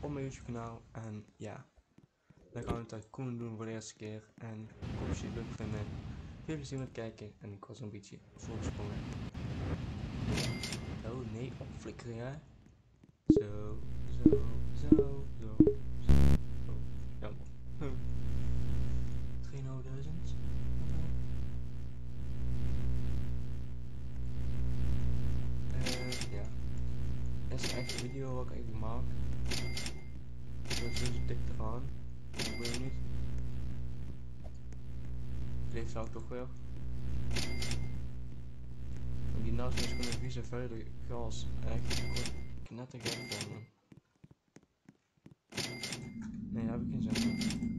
op mijn YouTube kanaal. En ja, dan gaan we het doen voor de eerste keer. En ik hoop dat jullie het leuk. Veel plezier met kijken. En ik was een beetje voorgesprongen. Oh nee, opflikkeren hè. Zo, zo, zo, zo, zo. Oh, jammer. 3.000. Eh, ja. Dit is een video wat ik maak. Zo dik eraan. Ik weet het niet. Deze zou ik toch weer. En die naast is gewoon een vieze vuile gas. Echt net te gek van me. Nee, heb ik geen zin in.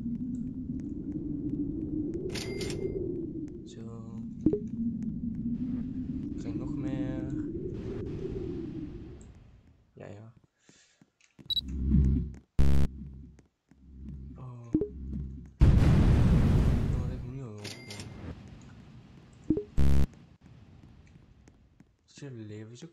Is je leven zo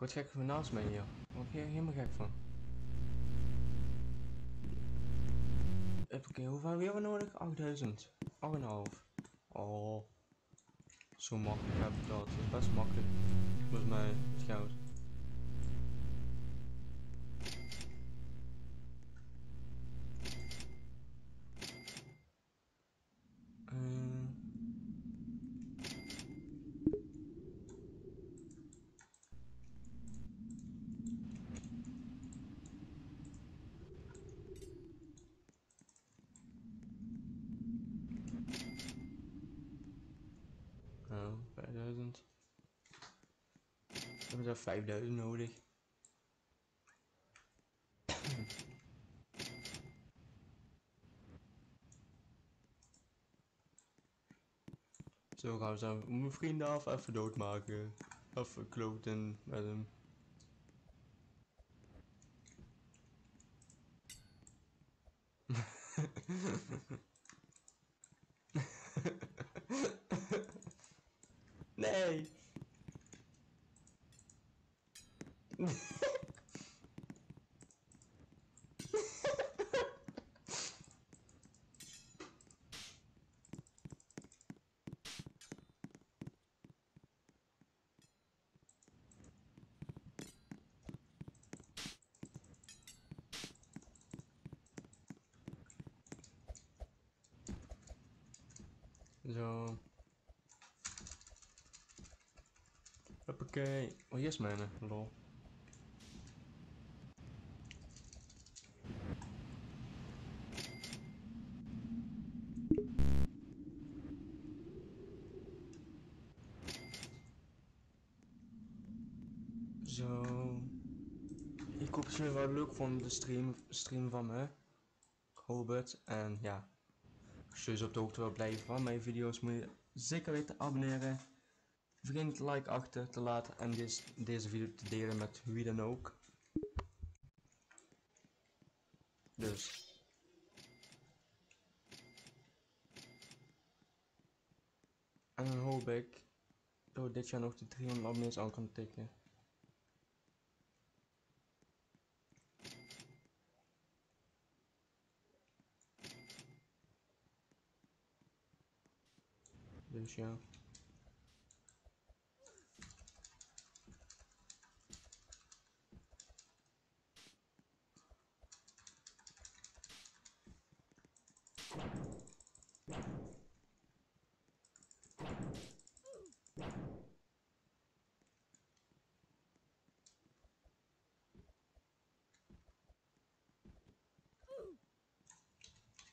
word gek van naast mij hier. Ik word hier helemaal gek van. Oké, hoeveel hebben we nodig? 8000. 8,5. Oh. Zo makkelijk heb ik dat. Best makkelijk. Volgens mij, het goud. Eh. Nou, 5000. We hebben er 5000 nodig. Zo gaan we zo mijn vrienden af even doodmaken. Even kloten met hem. Nee. Zo. Hoppakee. Oh, mijn eh, lol. Zo. Ik hoop dat jullie wel leuk vonden de stream, stream van me. Het. En ja. Als je op de hoogte wil blijven van mijn video's moet je zeker weten abonneren. Vergeet niet like achter te laten en deze, deze video te delen met wie dan ook. Dus. En dan hoop ik we dit jaar nog de 300 abonnees aan kan tikken. this.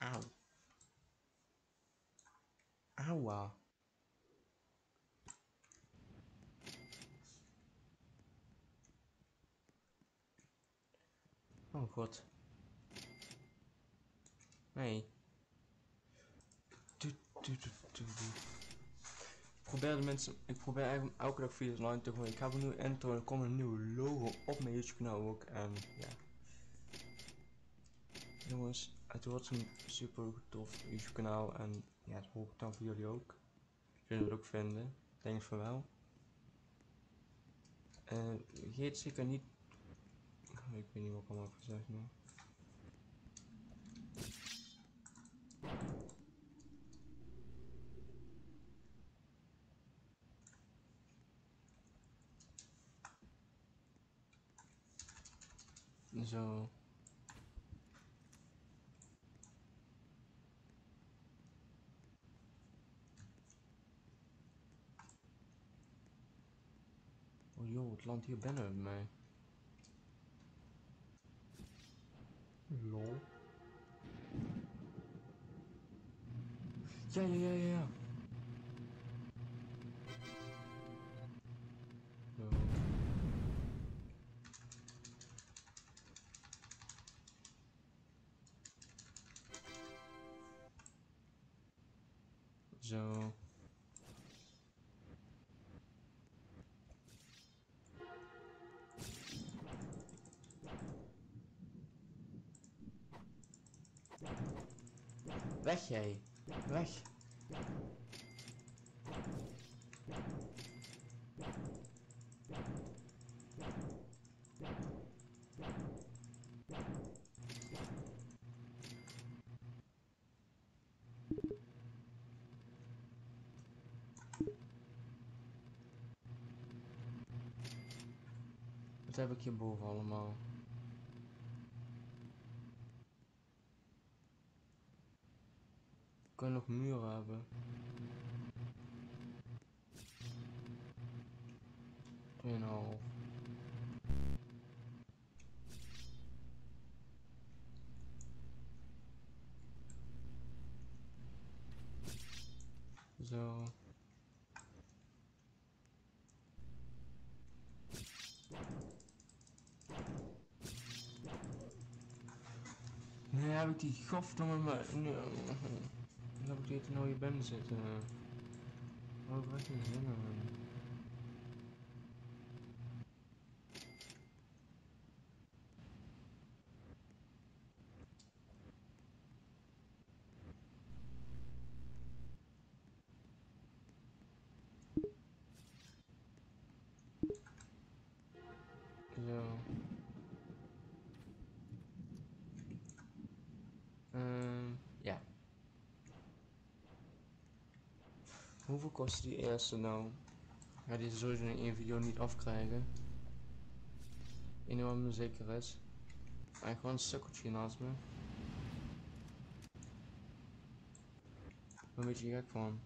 Ow. Ow. Oh god. Nee. Ik probeer de mensen, ik probeer eigenlijk elke dag video's online te gooien. Ik heb een nieuwe intro, er komt een nieuw logo op mijn YouTube kanaal ook. En ja. Jongens, het wordt een super tof YouTube kanaal en ja, dat hoop ik dan voor jullie ook. Jullie het ook vinden, denk van wel. Uh, vergeet zeker niet ik weet niet wat ik allemaal gezegd nu. Zo. Oh joh, het land hier binnen bij mij. Lol. Ja, ja, ja, ja, ja. Weg jij. Weg. Wat heb ik hierboven allemaal? Kan nog muren hebben. Tweeënhalf. Zo. Nee, heb ik die gaf dan met mijn... Dan heb ik dit nou je ben zitten. Oh, wat een zin. Hoeveel kost die eerste nou? Ga die sowieso in één video niet afkrijgen. Wat me zeker is. En gewoon een sukkeltje naast me. Een beetje gek van.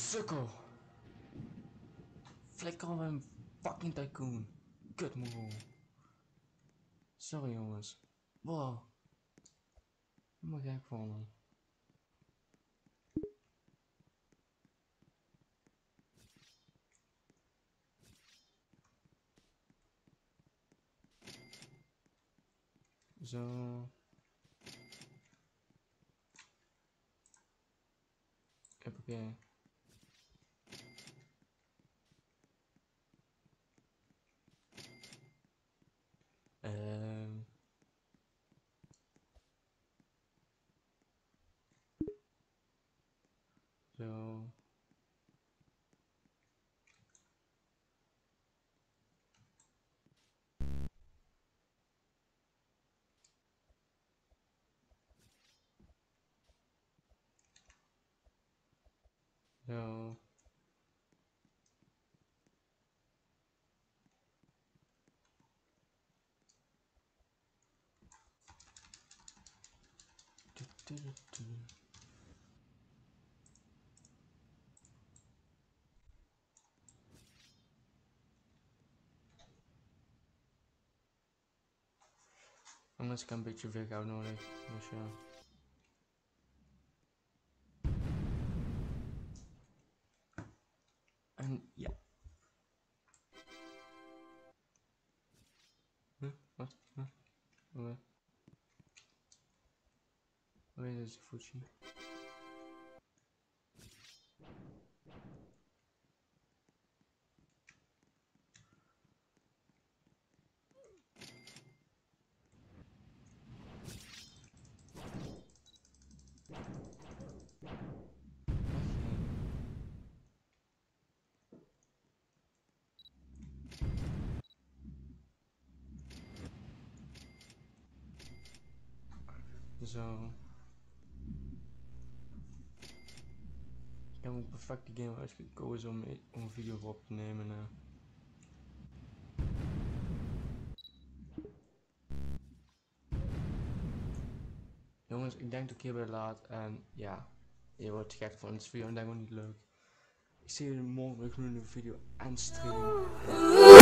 Sukkel. Flikker op een fucking tycoon. Kut Sorry jongens. Wow. Helemaal gek van me. Zo. Oké. Zo. Du, du, du, du. Anders kan een beetje weergauw nodig. Waar is deze Fuji? Ik heb ook perfect die game uitgekozen om, om een video op te nemen. eh. Jongens, ik denk dat ik hierbij laat en ja, je wordt gek van deze video en denk ook niet leuk. Ik zie jullie morgen weer een nieuwe video en stream.